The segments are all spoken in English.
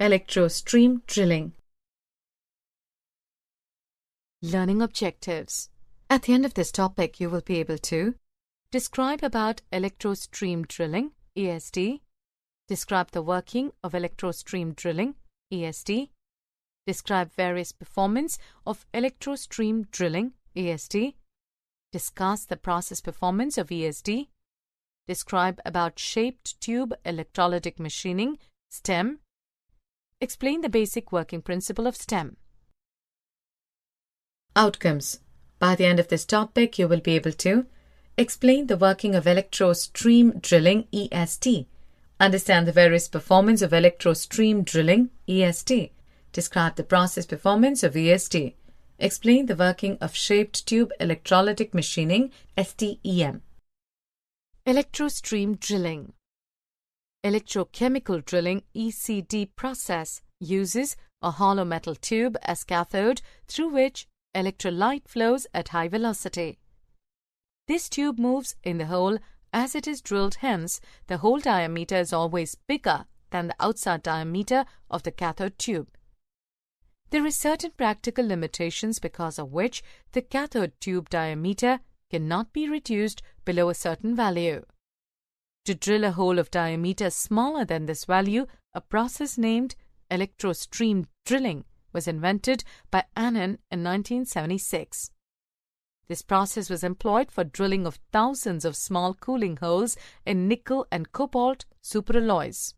Electrostream drilling. Learning objectives. At the end of this topic, you will be able to describe about electrostream drilling, ESD, describe the working of electrostream drilling, ESD, describe various performance of electrostream drilling, ESD, discuss the process performance of ESD, describe about shaped tube electrolytic machining, STEM, explain the basic working principle of STEM. Outcomes. By the end of this topic, you will be able to explain the working of electrostream drilling ESD, understand the various performance of electrostream drilling ESD, describe the process performance of ESD, explain the working of shaped tube electrolytic machining STEM. Electrostream drilling. Electrochemical drilling ECD process uses a hollow metal tube as cathode through which electrolyte flows at high velocity. This tube moves in the hole as it is drilled hence the hole diameter is always bigger than the outside diameter of the cathode tube. There is certain practical limitations because of which the cathode tube diameter cannot be reduced below a certain value. To drill a hole of diameter smaller than this value, a process named electrostream drilling was invented by Annan in 1976. This process was employed for drilling of thousands of small cooling holes in nickel and cobalt superalloys.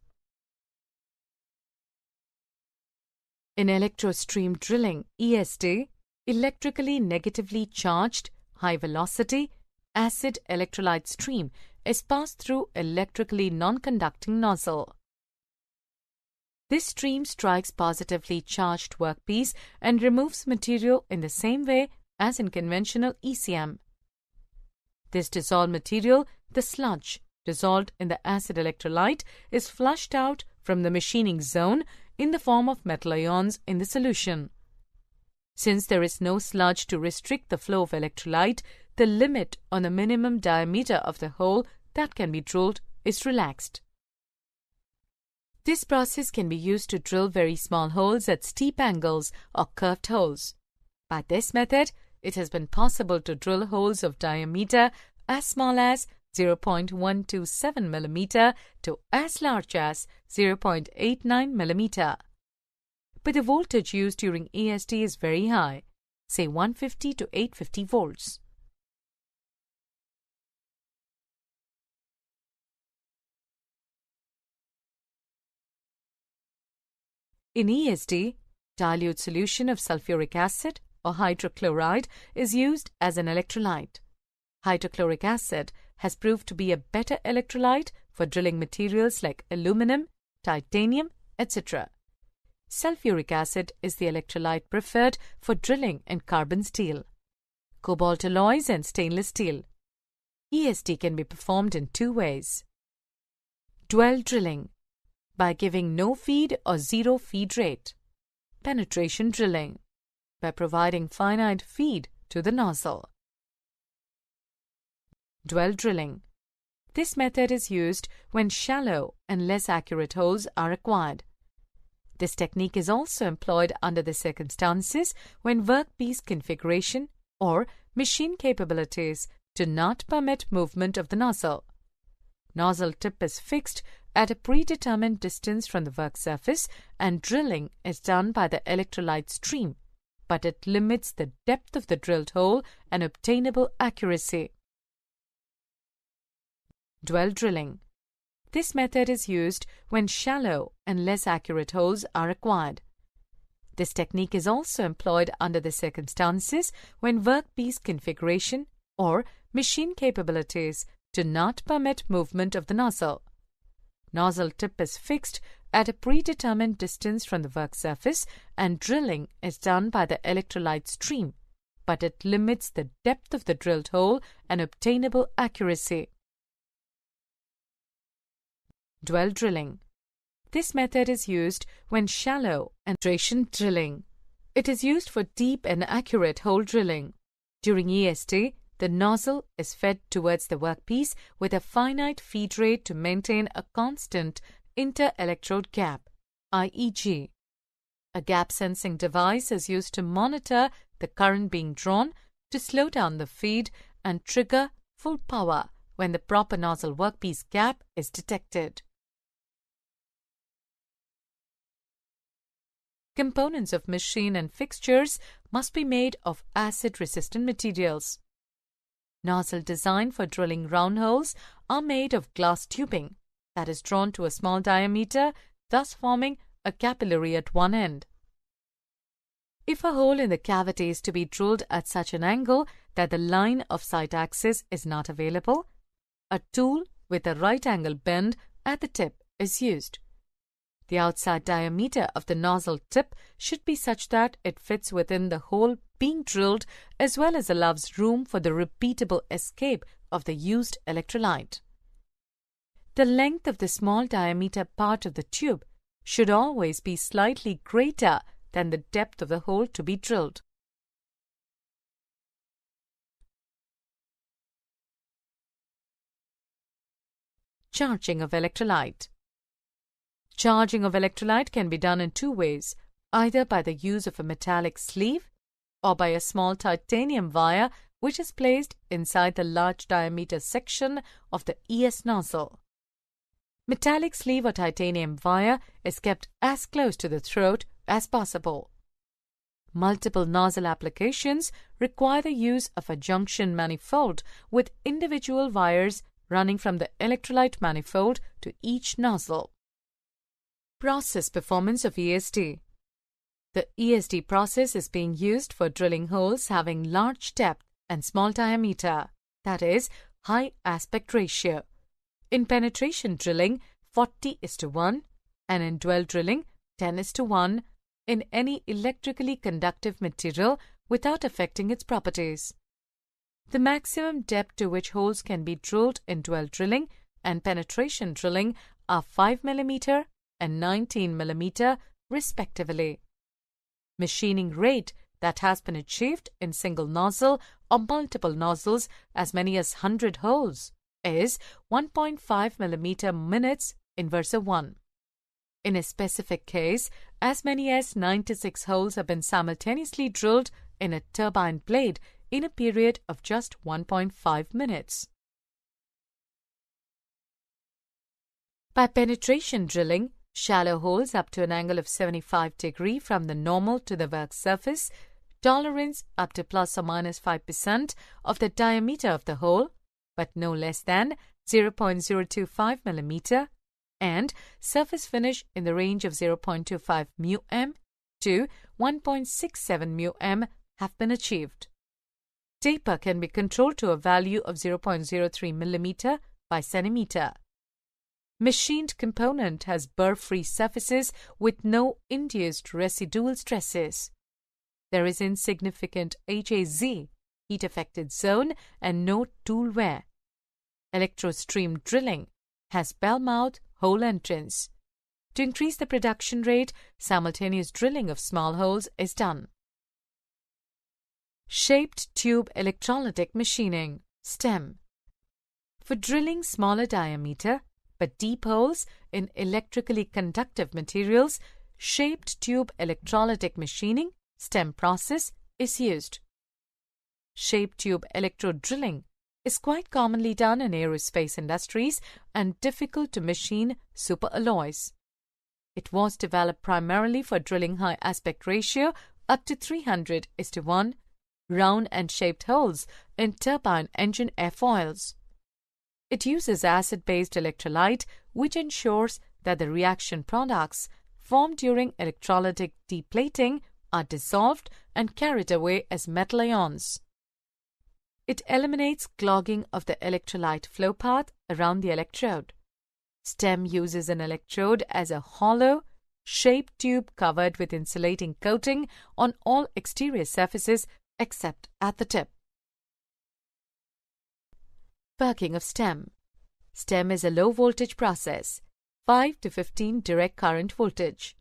In electrostream drilling, ESD, electrically negatively charged, high velocity, acid electrolyte stream is passed through electrically non-conducting nozzle. This stream strikes positively charged workpiece and removes material in the same way as in conventional ECM. This dissolved material, the sludge, dissolved in the acid electrolyte, is flushed out from the machining zone in the form of metal ions in the solution. Since there is no sludge to restrict the flow of electrolyte, the limit on the minimum diameter of the hole that can be drilled is relaxed. This process can be used to drill very small holes at steep angles or curved holes. By this method, it has been possible to drill holes of diameter as small as 0.127 mm to as large as 0.89 mm. But the voltage used during ESD is very high, say 150 to 850 volts. In ESD, dilute solution of sulfuric acid or hydrochloride is used as an electrolyte. Hydrochloric acid has proved to be a better electrolyte for drilling materials like aluminum, titanium, etc. Sulfuric acid is the electrolyte preferred for drilling in carbon steel, cobalt alloys and stainless steel. ESD can be performed in two ways. Dwell drilling by giving no feed or zero feed rate. Penetration drilling by providing finite feed to the nozzle. Dwell drilling. This method is used when shallow and less accurate holes are required. This technique is also employed under the circumstances when workpiece configuration or machine capabilities do not permit movement of the nozzle. Nozzle tip is fixed at a predetermined distance from the work surface and drilling is done by the electrolyte stream, but it limits the depth of the drilled hole and obtainable accuracy. Dwell drilling. This method is used when shallow and less accurate holes are required. This technique is also employed under the circumstances when workpiece configuration or machine capabilities do not permit movement of the nozzle. Nozzle tip is fixed at a predetermined distance from the work surface and drilling is done by the electrolyte stream, but it limits the depth of the drilled hole and obtainable accuracy. Dwell drilling. This method is used when shallow and penetration drilling. It is used for deep and accurate hole drilling. During ESD, the nozzle is fed towards the workpiece with a finite feed rate to maintain a constant inter-electrode gap. IEG. A gap sensing device is used to monitor the current being drawn to slow down the feed and trigger full power when the proper nozzle workpiece gap is detected. Components of machine and fixtures must be made of acid-resistant materials. Nozzle designed for drilling round holes are made of glass tubing that is drawn to a small diameter, thus forming a capillary at one end. If a hole in the cavity is to be drilled at such an angle that the line of sight axis is not available, a tool with a right angle bend at the tip is used. The outside diameter of the nozzle tip should be such that it fits within the hole being drilled as well as allows room for the repeatable escape of the used electrolyte. The length of the small diameter part of the tube should always be slightly greater than the depth of the hole to be drilled. Charging of electrolyte Charging of electrolyte can be done in two ways, either by the use of a metallic sleeve or by a small titanium wire which is placed inside the large diameter section of the ES nozzle. Metallic sleeve or titanium wire is kept as close to the throat as possible. Multiple nozzle applications require the use of a junction manifold with individual wires running from the electrolyte manifold to each nozzle. Process performance of ESD The ESD process is being used for drilling holes having large depth and small diameter, that is, high aspect ratio. In penetration drilling, 40 is to 1, and in dwell drilling, 10 is to 1, in any electrically conductive material without affecting its properties. The maximum depth to which holes can be drilled in dwell drilling and penetration drilling are 5 mm and 19 mm respectively. Machining rate that has been achieved in single nozzle or multiple nozzles as many as 100 holes is 1.5 mm minutes in Versa 1. In a specific case, as many as 96 holes have been simultaneously drilled in a turbine blade in a period of just 1.5 minutes. By penetration drilling, shallow holes up to an angle of 75 degree from the normal to the work surface, tolerance up to plus or minus 5% of the diameter of the hole, but no less than 0.025 millimeter, and surface finish in the range of 0.25 μm to 1.67 μm have been achieved. Taper can be controlled to a value of 0.03 mm by centimeter. Machined component has burr-free surfaces with no induced residual stresses. There is insignificant HAZ, heat affected zone, and no tool wear. Electrostream drilling has bell mouth hole entrance. To increase the production rate, simultaneous drilling of small holes is done. Shaped Tube Electrolytic Machining STEM For drilling smaller diameter, but deep holes in electrically conductive materials, shaped tube electrolytic machining STEM process is used. Shaped tube electrode drilling is quite commonly done in aerospace industries and difficult to machine superalloys. It was developed primarily for drilling high aspect ratio up to 300 is to 1 round and shaped holes in turbine engine airfoils. It uses acid-based electrolyte which ensures that the reaction products formed during electrolytic deplating are dissolved and carried away as metal ions. It eliminates clogging of the electrolyte flow path around the electrode. STEM uses an electrode as a hollow, shaped tube covered with insulating coating on all exterior surfaces except at the tip. Working of STEM STEM is a low voltage process, 5 to 15 direct current voltage.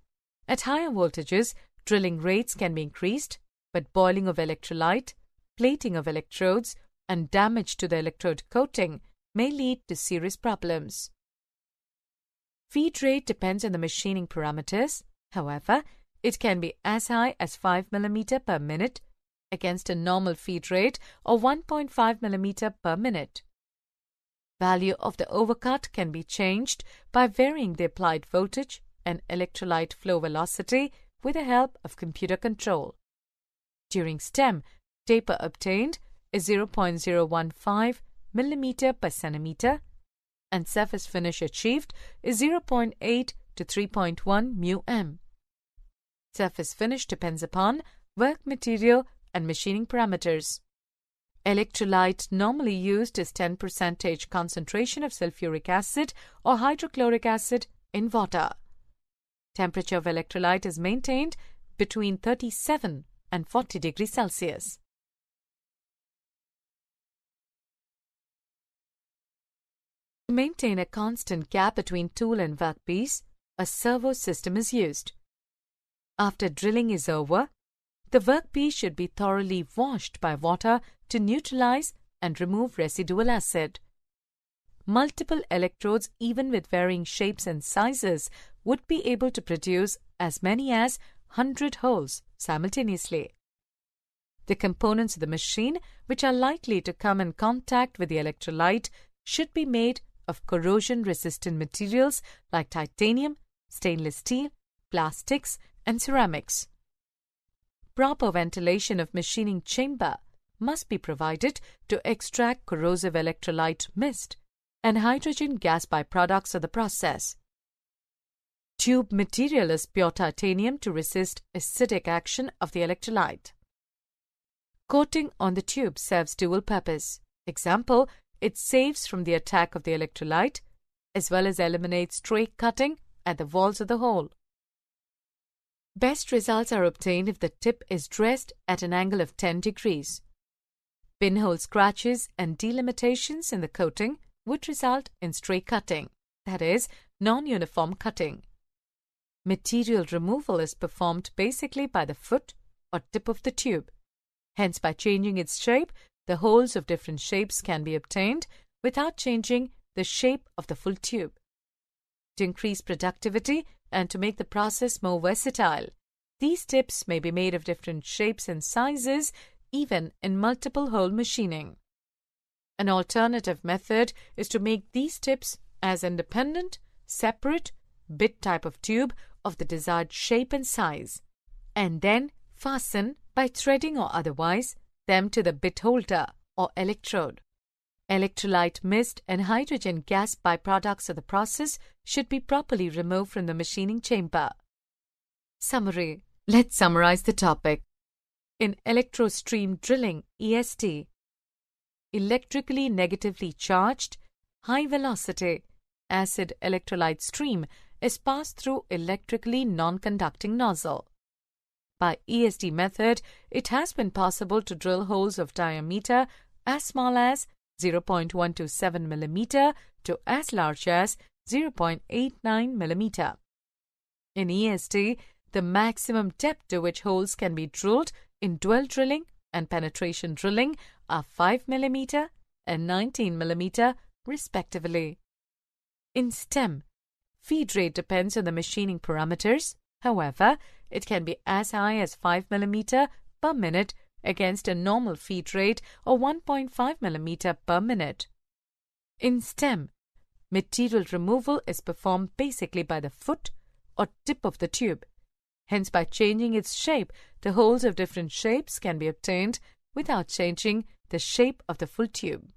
At higher voltages, drilling rates can be increased, but boiling of electrolyte, plating of electrodes, and damage to the electrode coating may lead to serious problems. Feed rate depends on the machining parameters. However, it can be as high as 5 mm per minute against a normal feed rate of 1.5 mm per minute. Value of the overcut can be changed by varying the applied voltage and electrolyte flow velocity with the help of computer control. During STEM, taper obtained is 0.015 mm per centimeter and surface finish achieved is 0.8 to 3.1 μm. Surface finish depends upon work material and machining parameters. Electrolyte normally used is 10% concentration of sulfuric acid or hydrochloric acid in water. Temperature of electrolyte is maintained between 37 and 40 degrees Celsius. To maintain a constant gap between tool and workpiece, a servo system is used. After drilling is over, the workpiece should be thoroughly washed by water to neutralize and remove residual acid. Multiple electrodes, even with varying shapes and sizes, would be able to produce as many as 100 holes simultaneously. The components of the machine which are likely to come in contact with the electrolyte should be made of corrosion-resistant materials like titanium, stainless steel, plastics, and ceramics. Proper ventilation of machining chamber must be provided to extract corrosive electrolyte mist and hydrogen gas byproducts of the process. Tube material is pure titanium to resist acidic action of the electrolyte. Coating on the tube serves dual purpose. Example, it saves from the attack of the electrolyte as well as eliminates stray cutting at the walls of the hole. Best results are obtained if the tip is dressed at an angle of 10 degrees. Pinhole scratches and delaminations in the coating would result in stray cutting, that is, non-uniform cutting. Material removal is performed basically by the foot or tip of the tube. Hence, by changing its shape, the holes of different shapes can be obtained without changing the shape of the full tube. To increase productivity, and to make the process more versatile. These tips may be made of different shapes and sizes, even in multiple hole machining. An alternative method is to make these tips as independent, separate, bit type of tube of the desired shape and size, and then fasten by threading or otherwise them to the bit holder or electrode. Electrolyte mist and hydrogen gas byproducts of the process should be properly removed from the machining chamber. Summary Let's summarize the topic. In electrostream drilling, ESD, electrically negatively charged, high velocity, acid electrolyte stream is passed through electrically non-conducting nozzle. By ESD method, it has been possible to drill holes of diameter as small as 0.127 mm to as large as 0.89 mm. In ESD, the maximum depth to which holes can be drilled in dwell drilling and penetration drilling are 5 mm and 19 mm respectively. In STEM, feed rate depends on the machining parameters. However, it can be as high as 5 mm per minute against a normal feed rate of 1.5 mm per minute. In STEM, material removal is performed basically by the foot or tip of the tube. Hence, by changing its shape, the holes of different shapes can be obtained without changing the shape of the full tube.